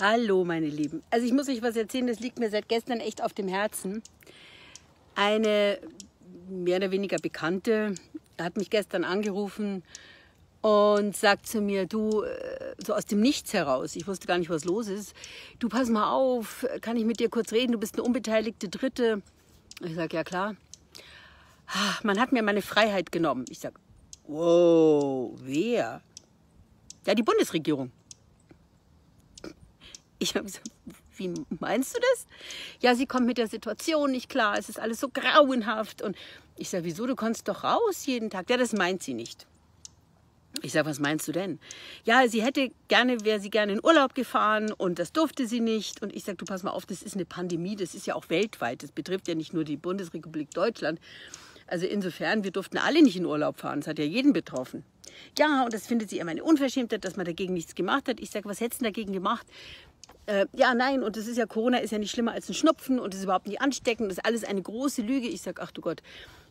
Hallo, meine Lieben. Also ich muss euch was erzählen, das liegt mir seit gestern echt auf dem Herzen. Eine mehr oder weniger Bekannte hat mich gestern angerufen und sagt zu mir, du, äh, so aus dem Nichts heraus, ich wusste gar nicht, was los ist, du pass mal auf, kann ich mit dir kurz reden, du bist eine unbeteiligte Dritte. Ich sage, ja klar. Ah, man hat mir meine Freiheit genommen. Ich sage, wow, wer? Ja, die Bundesregierung. Ich habe gesagt, wie meinst du das? Ja, sie kommt mit der Situation nicht klar, es ist alles so grauenhaft. Und ich sage, wieso, du kannst doch raus jeden Tag. Ja, das meint sie nicht. Ich sage, was meinst du denn? Ja, sie hätte gerne, wäre sie gerne in Urlaub gefahren und das durfte sie nicht. Und ich sage, du pass mal auf, das ist eine Pandemie, das ist ja auch weltweit. Das betrifft ja nicht nur die Bundesrepublik Deutschland. Also insofern, wir durften alle nicht in Urlaub fahren. Das hat ja jeden betroffen. Ja, und das findet sie immer eine Unverschämtheit, dass man dagegen nichts gemacht hat. Ich sage, was hättest du dagegen gemacht? Äh, ja, nein, und das ist ja, Corona ist ja nicht schlimmer als ein Schnupfen und ist überhaupt nicht ansteckend. Das ist alles eine große Lüge. Ich sage, ach du Gott,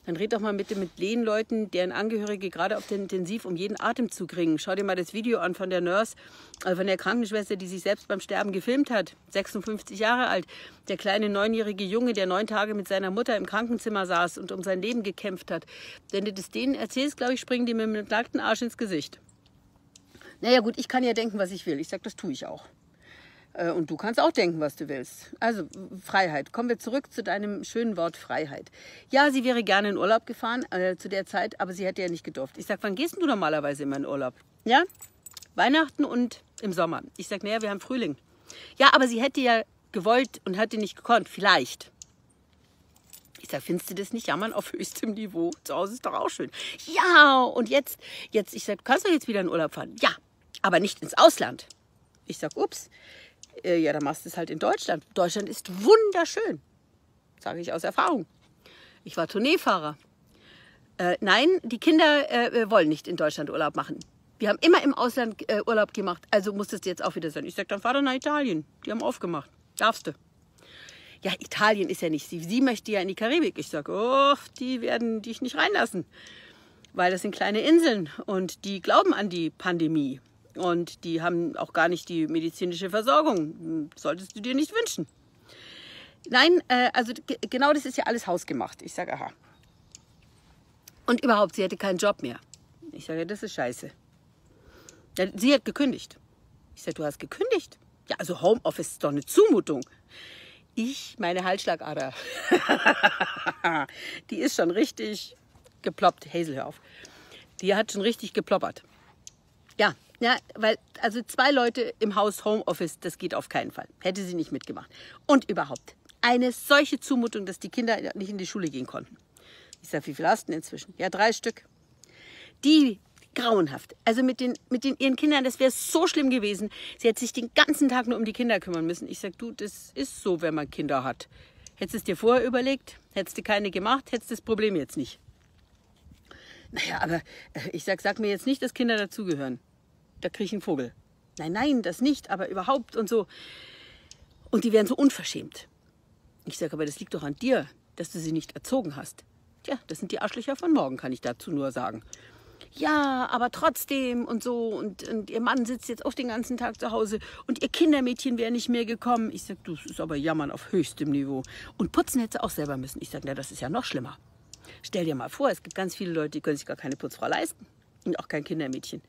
dann red doch mal bitte mit den Leuten, deren Angehörige gerade auf den Intensiv um jeden Atemzug ringen. Schau dir mal das Video an von der Nurse, also von der Krankenschwester, die sich selbst beim Sterben gefilmt hat. 56 Jahre alt. Der kleine neunjährige Junge, der neun Tage mit seiner Mutter im Krankenzimmer saß und um sein Leben gekämpft hat. Wenn du das denen erzählst, glaube ich, springen die mit einem nackten Arsch ins Gesicht. Naja gut, ich kann ja denken, was ich will. Ich sage, das tue ich auch. Äh, und du kannst auch denken, was du willst. Also Freiheit. Kommen wir zurück zu deinem schönen Wort Freiheit. Ja, sie wäre gerne in Urlaub gefahren äh, zu der Zeit, aber sie hätte ja nicht gedurft. Ich sage, wann gehst du normalerweise immer in Urlaub? Ja? Weihnachten und im Sommer. Ich sage, naja, wir haben Frühling. Ja, aber sie hätte ja gewollt und hätte nicht gekonnt. Vielleicht. Ich sage, findest du das nicht jammern auf höchstem Niveau? Zu Hause ist doch auch schön. Ja, und jetzt, jetzt, ich sage, kannst du jetzt wieder in Urlaub fahren? Ja, aber nicht ins Ausland. Ich sage, ups, äh, ja, dann machst du es halt in Deutschland. Deutschland ist wunderschön, sage ich aus Erfahrung. Ich war Tourneefahrer. Äh, nein, die Kinder äh, wollen nicht in Deutschland Urlaub machen. Wir haben immer im Ausland äh, Urlaub gemacht, also muss das jetzt auch wieder sein. Ich sage, dann fahr doch nach Italien. Die haben aufgemacht. Darfst du. Ja, Italien ist ja nicht sie. Sie möchte ja in die Karibik. Ich sage, oh, die werden dich nicht reinlassen. Weil das sind kleine Inseln und die glauben an die Pandemie. Und die haben auch gar nicht die medizinische Versorgung. Solltest du dir nicht wünschen. Nein, äh, also genau das ist ja alles hausgemacht. Ich sage, aha. Und überhaupt, sie hätte keinen Job mehr. Ich sage, das ist scheiße. Sie hat gekündigt. Ich sage, du hast gekündigt? Ja, also Homeoffice ist doch eine Zumutung. Ich, meine Halsschlagader, die ist schon richtig geploppt. Hazel, hör auf. Die hat schon richtig geploppert. Ja, ja, weil also zwei Leute im Haus Homeoffice, das geht auf keinen Fall. Hätte sie nicht mitgemacht. Und überhaupt eine solche Zumutung, dass die Kinder nicht in die Schule gehen konnten. Ich sage, wie viele hast du denn inzwischen? Ja, drei Stück. Die grauenhaft. Also mit den, mit den ihren Kindern, das wäre so schlimm gewesen. Sie hätte sich den ganzen Tag nur um die Kinder kümmern müssen. Ich sage, du, das ist so, wenn man Kinder hat. Hättest du es dir vorher überlegt, hättest du keine gemacht, hättest du das Problem jetzt nicht. Naja, aber äh, ich sag, sag mir jetzt nicht, dass Kinder dazugehören da kriege ich einen Vogel. Nein, nein, das nicht, aber überhaupt und so. Und die werden so unverschämt. Ich sage, aber das liegt doch an dir, dass du sie nicht erzogen hast. Tja, das sind die Arschlöcher von morgen, kann ich dazu nur sagen. Ja, aber trotzdem und so. Und, und ihr Mann sitzt jetzt auch den ganzen Tag zu Hause und ihr Kindermädchen wäre nicht mehr gekommen. Ich sage, das ist aber Jammern auf höchstem Niveau. Und putzen hätte sie auch selber müssen. Ich sage, na, das ist ja noch schlimmer. Stell dir mal vor, es gibt ganz viele Leute, die können sich gar keine Putzfrau leisten. Und auch kein Kindermädchen.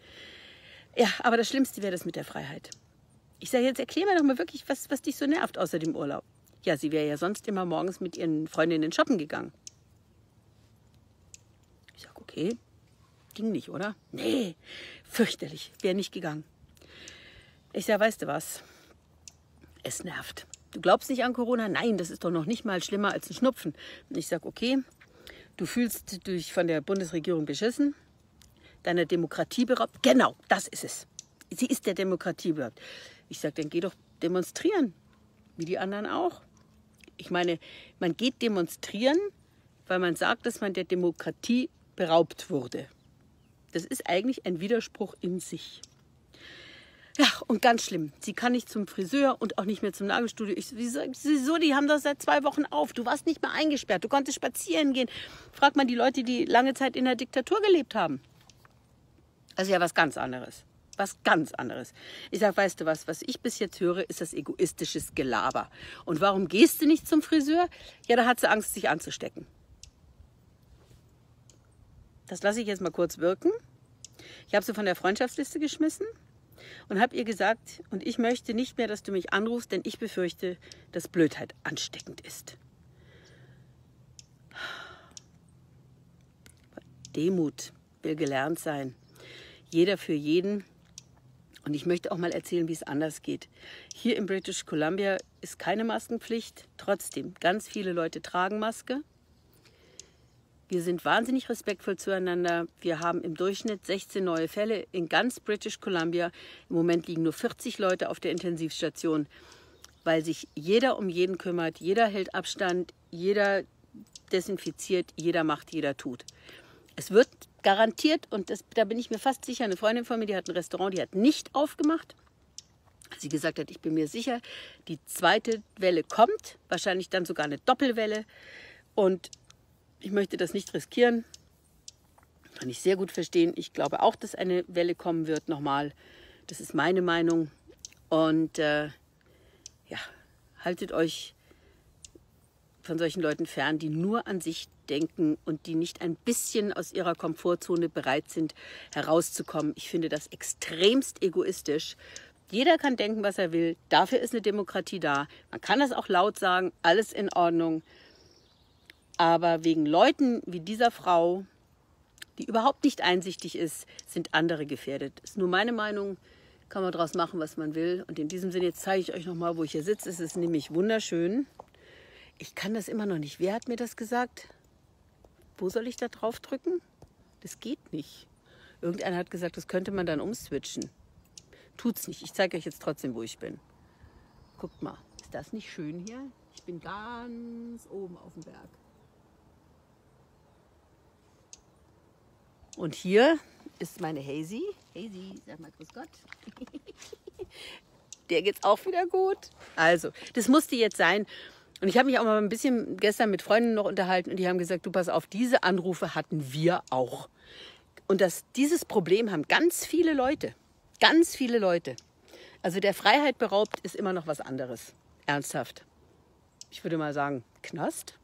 Ja, aber das Schlimmste wäre das mit der Freiheit. Ich sage, jetzt erklär mir doch mal wirklich, was, was dich so nervt außer dem Urlaub. Ja, sie wäre ja sonst immer morgens mit ihren Freundinnen shoppen gegangen. Ich sage, okay, ging nicht, oder? Nee, fürchterlich, wäre nicht gegangen. Ich sage, weißt du was? Es nervt. Du glaubst nicht an Corona? Nein, das ist doch noch nicht mal schlimmer als ein Schnupfen. Und ich sage, okay, du fühlst dich von der Bundesregierung beschissen deiner Demokratie beraubt? Genau, das ist es. Sie ist der Demokratie beraubt. Ich sage, dann geh doch demonstrieren, wie die anderen auch. Ich meine, man geht demonstrieren, weil man sagt, dass man der Demokratie beraubt wurde. Das ist eigentlich ein Widerspruch in sich. Ja, und ganz schlimm. Sie kann nicht zum Friseur und auch nicht mehr zum Nagelstudio. Ich, wieso? Die haben das seit zwei Wochen auf. Du warst nicht mehr eingesperrt. Du konntest spazieren gehen. Frag mal die Leute, die lange Zeit in der Diktatur gelebt haben. Das ist ja was ganz anderes. was ganz anderes. Ich sage, weißt du was, was ich bis jetzt höre, ist das egoistisches Gelaber. Und warum gehst du nicht zum Friseur? Ja, da hat sie Angst, sich anzustecken. Das lasse ich jetzt mal kurz wirken. Ich habe sie von der Freundschaftsliste geschmissen und habe ihr gesagt, und ich möchte nicht mehr, dass du mich anrufst, denn ich befürchte, dass Blödheit ansteckend ist. Demut will gelernt sein. Jeder für jeden. Und ich möchte auch mal erzählen, wie es anders geht. Hier in British Columbia ist keine Maskenpflicht. Trotzdem, ganz viele Leute tragen Maske. Wir sind wahnsinnig respektvoll zueinander. Wir haben im Durchschnitt 16 neue Fälle in ganz British Columbia. Im Moment liegen nur 40 Leute auf der Intensivstation, weil sich jeder um jeden kümmert. Jeder hält Abstand, jeder desinfiziert, jeder macht, jeder tut. Es wird garantiert, und das, da bin ich mir fast sicher, eine Freundin von mir, die hat ein Restaurant, die hat nicht aufgemacht. Sie gesagt hat, ich bin mir sicher, die zweite Welle kommt, wahrscheinlich dann sogar eine Doppelwelle. Und ich möchte das nicht riskieren. Kann ich sehr gut verstehen. Ich glaube auch, dass eine Welle kommen wird nochmal. Das ist meine Meinung. Und äh, ja, haltet euch von solchen Leuten fern, die nur an sich denken und die nicht ein bisschen aus ihrer Komfortzone bereit sind, herauszukommen. Ich finde das extremst egoistisch. Jeder kann denken, was er will. Dafür ist eine Demokratie da. Man kann das auch laut sagen, alles in Ordnung. Aber wegen Leuten wie dieser Frau, die überhaupt nicht einsichtig ist, sind andere gefährdet. Ist nur meine Meinung. Kann man daraus machen, was man will. Und in diesem Sinne, jetzt zeige ich euch nochmal, wo ich hier sitze. Es ist nämlich wunderschön. Ich kann das immer noch nicht. Wer hat mir das gesagt? Wo soll ich da drauf drücken? Das geht nicht. Irgendeiner hat gesagt, das könnte man dann umswitchen. Tut's nicht. Ich zeige euch jetzt trotzdem, wo ich bin. Guckt mal, ist das nicht schön hier? Ich bin ganz oben auf dem Berg. Und hier ist meine Hazy. Hazy, sag mal Grüß Gott. Der geht's auch wieder gut. Also, das musste jetzt sein. Und ich habe mich auch mal ein bisschen gestern mit Freunden noch unterhalten und die haben gesagt, du pass auf, diese Anrufe hatten wir auch. Und das, dieses Problem haben ganz viele Leute. Ganz viele Leute. Also der Freiheit beraubt ist immer noch was anderes. Ernsthaft. Ich würde mal sagen, Knast.